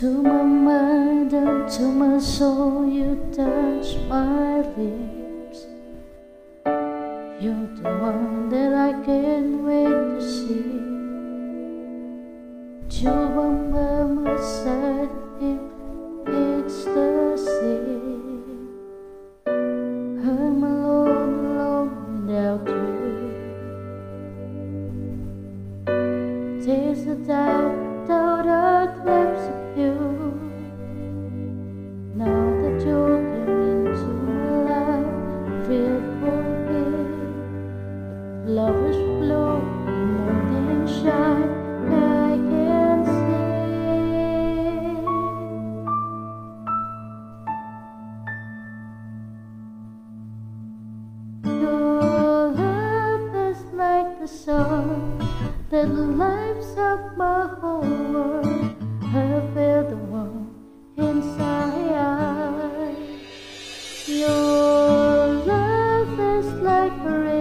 To my mind and to my soul, you touch my lips. You're the one that I can't wait to see. By my side if it's the. I'm alone, alone without you. There's a doubt, doubt shine. I can. Your love is like the sun that lights up my whole world.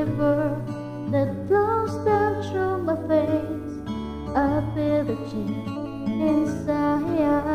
River that flows down through my face. I feel the chill inside.